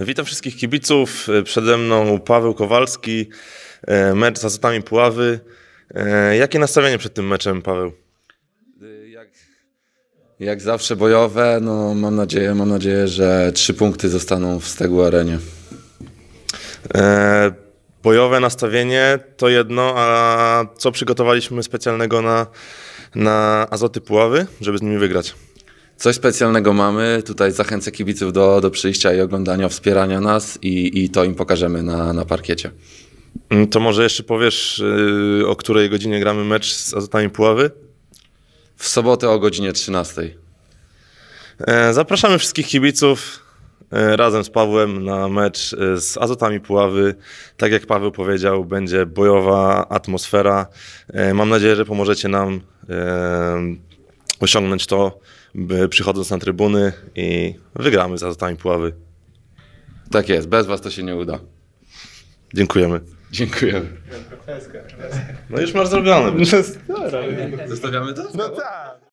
Witam wszystkich kibiców. Przede mną Paweł Kowalski, e, mecz z Azotami Puławy. E, Jakie nastawienie przed tym meczem, Paweł? Jak, jak zawsze bojowe, no mam nadzieję, mam nadzieję, że trzy punkty zostaną w Stegu Arenie. E, Bojowe nastawienie to jedno, a co przygotowaliśmy specjalnego na, na Azoty Puławy, żeby z nimi wygrać? Coś specjalnego mamy, tutaj zachęcę kibiców do, do przyjścia i oglądania, wspierania nas i, i to im pokażemy na, na parkiecie. Mm, To może jeszcze powiesz, y, o której godzinie gramy mecz z Azotami Puławy? W sobotę o godzinie 13. E, Zapraszamy wszystkich kibiców e, razem z Pawłem na mecz e, z Azotami Puławy. Tak jak Paweł powiedział, będzie bojowa atmosfera. Mam nadzieję, że pomożecie nam osiągnąć to, przychodząc na trybuny i wygramy z Azotami Puławy. Tak jest, bez was to się nie uda. Dziękujemy. Dziękujemy. No już masz zrobione. Zostawiamy to? No tak.